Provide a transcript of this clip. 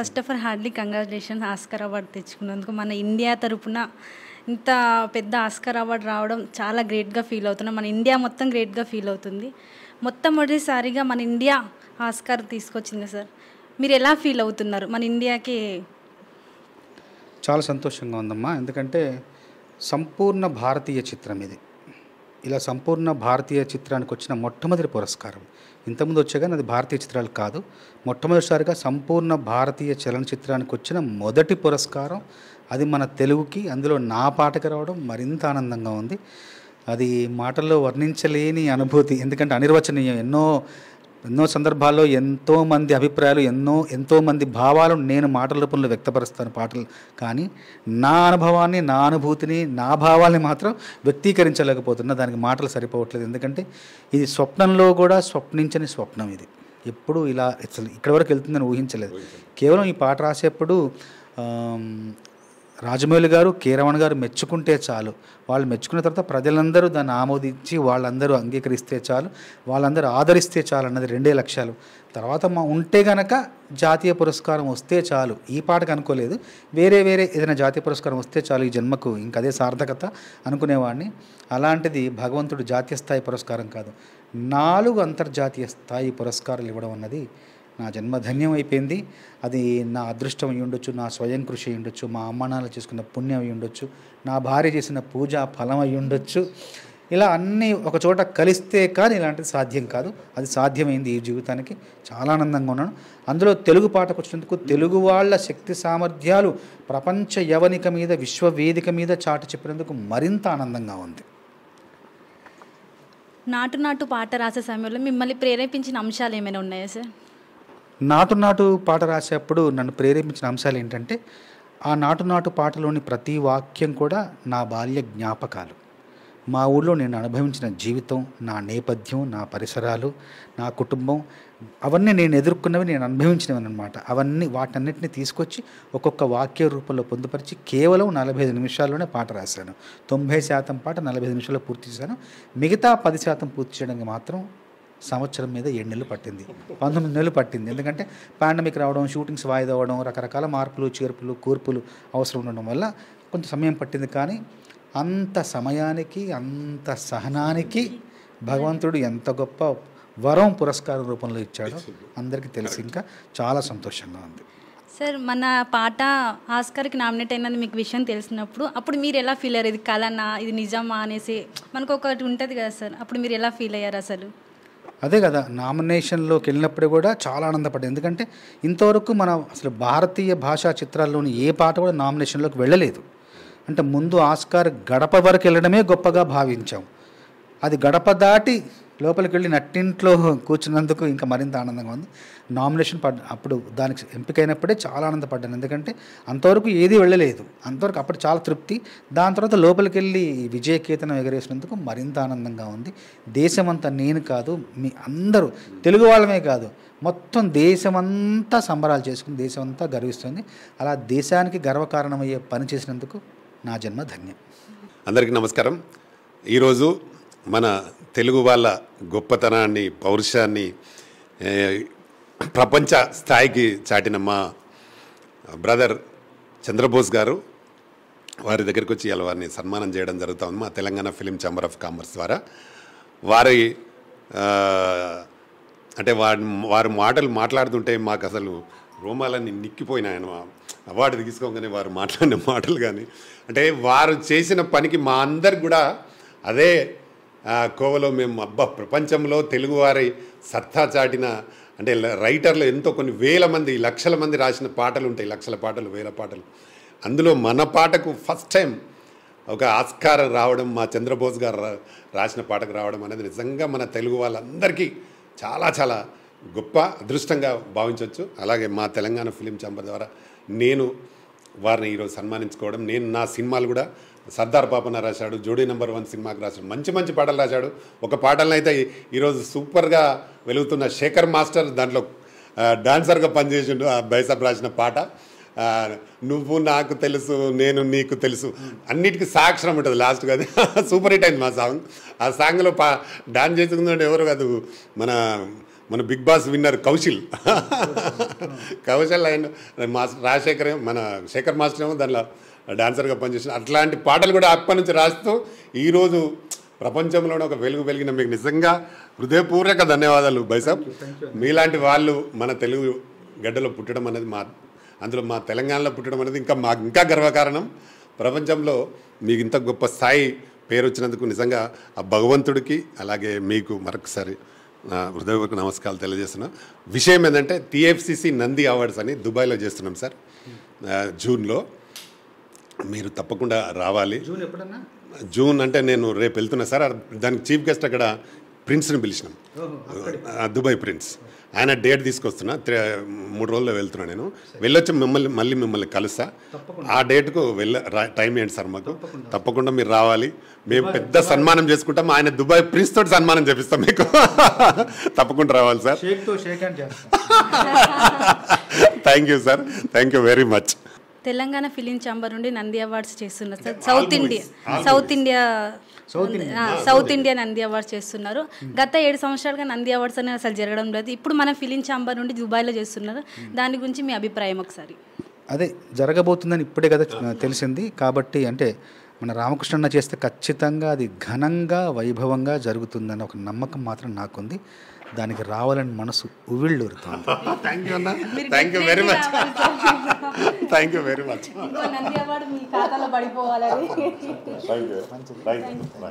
First of all heartily congratulations Oscar award తెచ్చుకున్నందుకు మన India తరపున ఇంత పెద్ద ఆస్కర్ అవార్డు రావడం చాలా గ్రేట్గా ఫీల్ అవుతున్నాం. మన ఇండియా మొత్తం గ్రేట్గా ఫీల్ అవుతుంది. మొట్టమొదటిసారిగా మన ఇండియా ఆస్కార్ తీసుకొచ్చింది సార్. మీరు ఎలా ఫీల్ అవుతున్నారు? మన ఇండియాకి చాలా సంతోషంగా ఉందమ్మా. ఎందుకంటే సంపూర్ణ భారతీయ చిత్రం ఇది. ఇలా సంపూర్ణ భారతీయ చిత్రానికి వచ్చిన మొట్టమొదటి పురస్కారం. ఇంతకుముందు వచ్చే కానీ అది భారతీయ చిత్రాలు కాదు. మొట్టమొదటిసారిగా సంపూర్ణ భారతీయ చలనచిత్రానికి వచ్చిన మొదటి పురస్కారం అది మన తెలుగుకి అందులో నా పాటకి రావడం మరింత ఆనందంగా ఉంది. అది మాటల్లో వర్ణించలేని అనుభూతి ఎందుకంటే అనిర్వచనీయం. ఎన్నో ఎన్నో సందర్భాల్లో ఎంతో మంది అభిప్రాయాలు ఎన్నో ఎంతో మంది భావాలు నేను మాటల రూపంలో వ్యక్తపరుస్తాను పాటలు. కానీ నా అనుభవాన్ని నా అనుభూతిని నా భావాల్ని మాత్రం వ్యక్తీకరించలేకపోతున్నా. దానికి మాటలు సరిపోవట్లేదు. ఎందుకంటే ఇది స్వప్నంలో కూడా స్వప్నించని స్వప్నం ఇది. ఎప్పుడు ఇలా అసలు ఇక్కడి వరకు వెళ్తుందని ఊహించలేదు. కేవలం ఈ పాట రాసేప్పుడు రాజమౌళి గారు కీరవణ్ గారు మెచ్చుకుంటే చాలు. వాళ్ళు మెచ్చుకున్న తర్వాత ప్రజలందరూ దాన్ని ఆమోదించి వాళ్ళందరూ అంగీకరిస్తే చాలు. వాళ్ళందరూ ఆదరిస్తే చాలు అన్నది రెండే లక్ష్యాలు. తర్వాత మా ఉంటే గనక జాతీయ పురస్కారం వస్తే చాలు. ఈ పాటకు అనుకోలేదు. వేరే వేరే ఏదైనా జాతీయ పురస్కారం వస్తే చాలు ఈ జన్మకు. ఇంకదే సార్థకత అనుకునేవాడిని. అలాంటిది భగవంతుడు జాతీయ స్థాయి పురస్కారం కాదు. నాలుగు అంతర్జాతీయ స్థాయి పురస్కారాలు ఇవ్వడం అన్నది నా జన్మ ధన్యం అయిపోయింది అది నా అదృష్టం అయి ఉండొచ్చు నా స్వయం కృషి అయి ఉండొచ్చు మా అమ్మానాలు చేసుకున్న పుణ్యం అయి ఉండొచ్చు నా భార్య చేసిన పూజా ఫలం అయి ఉండొచ్చు. ఇలా అన్నీ ఒక చోట కలిస్తే కానీ ఇలాంటిది సాధ్యం కాదు. అది సాధ్యమైంది ఈ జీవితానికి. చాలా ఆనందంగా ఉన్నాను. అందులో తెలుగు పాటకు వచ్చినందుకు తెలుగు వాళ్ళ శక్తి సామర్థ్యాలు ప్రపంచ యవనిక మీద విశ్వవేదిక మీద చాటి చెప్పినందుకు మరింత ఆనందంగా ఉంది. నాటు నాటు పాట రాసే సమయంలో మిమ్మల్ని ప్రేరేపించిన అంశాలు ఏమైనా ఉన్నాయా సార్? నాటు నాటు పాట రాసేటప్పుడు నన్ను ప్రేరేపించిన అంశాలు ఏంటంటే ఆ నాటు నాటు పాటలోని ప్రతి వాక్యం కూడా నా బాల్య జ్ఞాపకాలు. మా ఊళ్ళో నేను అనుభవించిన జీవితం నా నేపథ్యం నా పరిసరాలు నా కుటుంబం అవన్నీ నేను ఎదుర్కొన్నవి నేను అనుభవించినవి అనమాట అవన్నీ వాటన్నిటిని తీసుకొచ్చి ఒక్కొక్క వాక్య రూపంలో పొందుపరిచి కేవలం నలభై ఐదు నిమిషాల్లోనే పాట రాశాను. తొంభై శాతం పాట నలభై ఐదు నిమిషాల్లో పూర్తి చేశాను. మిగతా పది శాతం పూర్తి చేయడానికి మాత్రం సంవత్సరం మీద ఏడు నెలలు పట్టింది. పంతొమ్మిది నెలలు పట్టింది. ఎందుకంటే పాండమిక్ రావడం షూటింగ్స్ వాయిదా అవ్వడం రకరకాల మార్పులు చేర్పులు కూర్పులు అవసరం ఉండడం వల్ల కొంత సమయం పట్టింది. కానీ అంత సమయానికి అంత సహనానికి భగవంతుడు ఎంత గొప్ప వరం పురస్కారం రూపంలో ఇచ్చాడో అందరికీ తెలిసి. ఇంకా చాలా సంతోషంగా ఉంది. సార్ మన పాట ఆస్కార్కి నామినేట్ అయినది మీకు విషయం తెలిసినప్పుడు అప్పుడు మీరు ఎలా ఫీల్ అయ్యారు? ఇది కలనా? ఇది నిజమా అనేసి మనకు ఒకటి ఉంటుంది కదా సార్. అప్పుడు మీరు ఎలా ఫీల్ అయ్యారు అసలు? అదే కదా నామినేషన్లోకి వెళ్ళినప్పుడు కూడా చాలా ఆనందపడ్డాను ఎందుకంటే ఇంతవరకు మన అసలు భారతీయ భాషా చిత్రాల్లోని ఏ పాట కూడా నామినేషన్లోకి వెళ్ళలేదు. అంటే ముందు ఆస్కార్ గడప వరకు వెళ్ళడమే గొప్పగా భావించాం. అది గడప దాటి లోపలికి వెళ్ళి నట్టింట్లో కూర్చున్నందుకు ఇంకా మరింత ఆనందంగా ఉంది. నామినేషన్ పడ్ అప్పుడు దానికి ఎంపికైనప్పుడే చాలా ఆనందపడ్డాను. ఎందుకంటే అంతవరకు ఏది వెళ్ళలేదు. అంతవరకు అప్పుడు చాలా తృప్తి. దాని తర్వాత లోపలికి వెళ్ళి విజయకేతనం ఎగరేసినందుకు మరింత ఆనందంగా ఉంది. దేశమంతా నేను కాదు మీ అందరూ తెలుగు వాళ్ళమే కాదు మొత్తం దేశమంతా సంబరాలు చేసుకుని దేశమంతా గర్విస్తుంది. అలా దేశానికి గర్వకారణమయ్యే పని చేసినందుకు నా జన్మ ధన్యం. అందరికీ నమస్కారం. ఈరోజు మన తెలుగు వాళ్ళ గొప్పతనాన్ని పౌరుషాన్ని ప్రపంచ స్థాయికి చాటిన మా బ్రదర్ చంద్రబోస్ గారు వారి దగ్గరికి వచ్చి ఇలా వారిని సన్మానం చేయడం జరుగుతుంది మా Telangana film chamber of commerce ద్వారా. వారి అంటే వారి వారి మాటలు మాట్లాడుతుంటే మాకు అసలు రోమాలన్నీ నిక్కిపోయినాయన అవార్డు తీసుకోగానే వారు మాట్లాడిన మాటలు కానీ అంటే వారు చేసిన పనికి మా అందరికి కూడా అదే కోవలో మేము అబ్బా ప్రపంచంలో తెలుగువారి సత్తా చాటిన అంటే రైటర్లు ఎంతో కొన్ని వేల మంది లక్షల మంది రాసిన పాటలు ఉంటాయి లక్షల పాటలు వేల పాటలు. అందులో మన పాటకు ఫస్ట్ టైం ఒక ఆస్కారం రావడం మా చంద్రబోస్ గారు రా- రాసిన పాటకు రావడం అనేది నిజంగా మన తెలుగు వాళ్ళందరికీ చాలా చాలా గొప్ప అదృష్టంగా భావించవచ్చు అలాగే మా తెలంగాణ ఫిలిం ఛాంబర్ ద్వారా నేను వారిని ఈరోజు సన్మానించుకోవడం నేను నా సినిమాలు కూడా సర్దార్ పాపన రాశాడు జోడీ నెంబర్ వన్ సినిమాకి రాశాడు మంచి మంచి పాటలు రాశాడు. ఒక పాటలను అయితే ఈరోజు సూపర్గా వెలుగుతున్న శేఖర్ మాస్టర్ దాంట్లో డాన్సర్గా పనిచేసిండు ఆ బైసాబ్ రాసిన పాట. నువ్వు నాకు తెలుసు నేను నీకు తెలుసు. అన్నిటికీ సాక్షరం ఉంటుంది లాస్ట్గా అది. సూపర్ హిట్ అయింది మా సాంగ్. ఆ సాంగ్లో పా డాన్స్ చేసుకుందంటే ఎవరు కాదు మన మన Bigg Boss winner Kaushal. Kaushal and master Rajasekhar మన శేఖర్ మాస్టర్ ఏమో దానిలో డాన్సర్గా పనిచేసిన అట్లాంటి పాటలు కూడా అప్పటి నుంచి రాస్తూ ఈరోజు ప్రపంచంలోనే ఒక వెలుగు వెలిగిన మీకు నిజంగా హృదయపూర్వక ధన్యవాదాలు బైసాబ్ మీలాంటి వాళ్ళు మన తెలుగు గడ్డలో పుట్టడం అనేది మా అందులో మా తెలంగాణలో పుట్టడం అనేది ఇంకా మాకు ఇంకా గర్వకారణం. ప్రపంచంలో మీకు ఇంత గొప్ప స్థాయి పేరు వచ్చినందుకు నిజంగా ఆ భగవంతుడికి అలాగే మీకు మరొకసారి హృదయపూర్వక నమస్కారాలు తెలియజేస్తున్నా. విషయం ఏంటంటే టిఎఫ్సిసి నంది అవార్డ్స్ అని దుబాయ్లో చేస్తున్నాం సార్. జూన్లో. మీరు తప్పకుండా రావాలి. జూన్ ఎప్పుడన్నా? జూన్ అంటే నేను రేపు వెళ్తున్నా. సార్ దానికి చీఫ్ గెస్ట్ అక్కడ ప్రిన్స్ని పిలిచినాం. Dubai prince. ఆయన డేట్ తీసుకొస్తున్నా. త్రీ- మూడు రోజుల్లో వెళ్తున్నా నేను. వెళ్ళొచ్చి మిమ్మల్ని మళ్ళీ మిమ్మల్ని కలుస్తా. ఆ డేట్కు వెళ్ళ టైం ఏంటి సార్ మాకు? తప్పకుండా. మీరు రావాలి. మేము పెద్ద సన్మానం చేసుకుంటాం. ఆయన దుబాయ్ ప్రిన్స్ తోటి సన్మానం చేపిస్తాం మీకు. తప్పకుండా రావాలి sir. Thank you sir thank you very much Telangana film chamber నుండి నంది అవార్డ్స్ చేస్తున్నారు sir. South India South India South India Nandi awards చేస్తున్నారు. గత ఏడు సంవత్సరాలుగా నంది అవార్డ్స్ అనేది అసలు జరగడం లేదు. ఇప్పుడు మన ఫిలిం ఛాంబర్ నుండి దుబాయ్లో చేస్తున్నారు. దాని గురించి మీ అభిప్రాయం ఒకసారి. అదే జరగబోతుందని ఇప్పుడే కదా తెలిసింది. కాబట్టి అంటే మన రామకృష్ణన్న చేస్తే ఖచ్చితంగా అది ఘనంగా వైభవంగా జరుగుతుందని ఒక నమ్మకం మాత్రం నాకుంది. దానికి రావాలని మనసు ఉవిళ్ళూరుతుంది. థ్యాంక్ యూ అన్న. Thank you very much thank you very much thank you